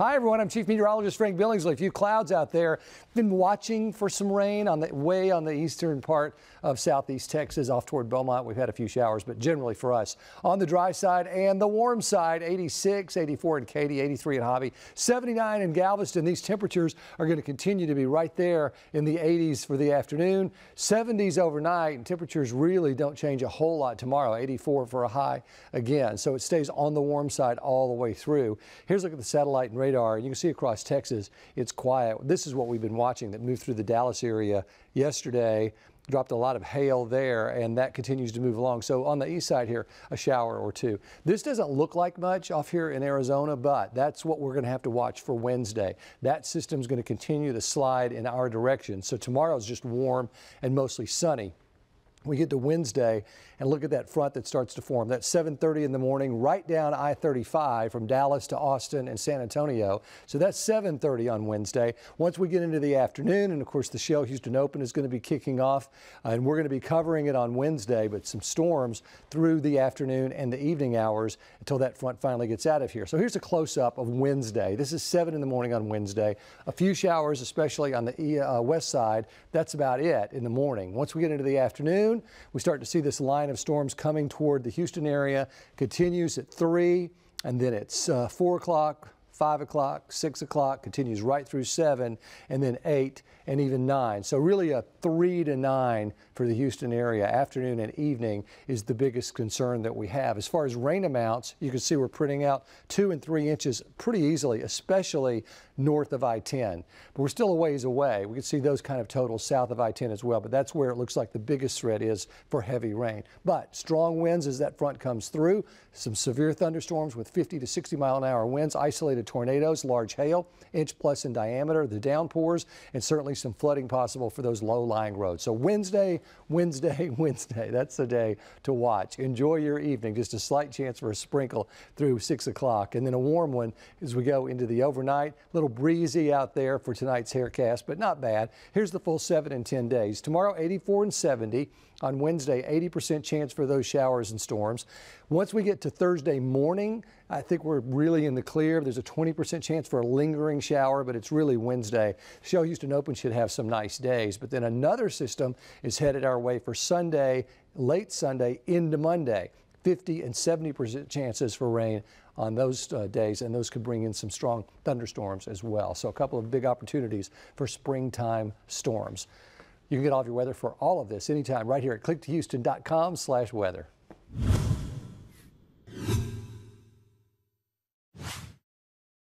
Hi, everyone. I'm Chief Meteorologist Frank Billingsley. A few clouds out there. Been watching for some rain on the way on the eastern part of southeast Texas off toward Beaumont. We've had a few showers, but generally for us on the dry side and the warm side 86, 84 in Katy, 83 in Hobby, 79 in Galveston. These temperatures are going to continue to be right there in the 80s for the afternoon, 70s overnight, and temperatures really don't change a whole lot tomorrow. 84 for a high again. So it stays on the warm side all the way through. Here's a look at the satellite and radar. You can see across Texas, it's quiet. This is what we've been watching that moved through the Dallas area yesterday dropped a lot of hail there and that continues to move along. So on the east side here, a shower or two. This doesn't look like much off here in Arizona, but that's what we're going to have to watch for Wednesday. That system is going to continue to slide in our direction. So tomorrow is just warm and mostly sunny we get to Wednesday and look at that front that starts to form. That's 7:30 in the morning, right down I-35 from Dallas to Austin and San Antonio. So that's 7:30 on Wednesday. Once we get into the afternoon, and of course the Shell Houston Open is going to be kicking off, uh, and we're going to be covering it on Wednesday. But some storms through the afternoon and the evening hours until that front finally gets out of here. So here's a close-up of Wednesday. This is 7 in the morning on Wednesday. A few showers, especially on the uh, west side. That's about it in the morning. Once we get into the afternoon We start to see this line of storms coming toward the Houston area. Continues at 3, and then it's uh, 4 o'clock, 5 o'clock, 6 o'clock, continues right through 7, and then 8 and even 9. So really a 3 to 9 for the Houston area. Afternoon and evening is the biggest concern that we have. As far as rain amounts, you can see we're printing out 2 and 3 inches pretty easily, especially north of I-10. But we're still a ways away. We can see those kind of totals south of I-10 as well, but that's where it looks like the biggest threat is for heavy rain. But strong winds as that front comes through, some severe thunderstorms with 50 to 60 mile an hour winds, isolated tornadoes, large hail, inch plus in diameter, the downpours, and certainly some flooding possible for those low-lying roads. So Wednesday, Wednesday, Wednesday, that's the day to watch. Enjoy your evening. Just a slight chance for a sprinkle through 6 o'clock, and then a warm one as we go into the overnight. A Little breezy out there for tonight's haircast, but not bad. Here's the full 7 and 10 days. Tomorrow, 84 and 70. On Wednesday, 80% chance for those showers and storms. Once we get to Thursday morning, I think we're really in the clear. There's a 20% chance for a lingering shower, but it's really Wednesday. Shell Houston Open should have some nice days, but then another system is headed our way for Sunday, late Sunday into Monday. 50 and 70% chances for rain on those uh, days, and those could bring in some strong thunderstorms as well. So a couple of big opportunities for springtime storms. You can get all of your weather for all of this anytime right here at click2houston.com slash weather.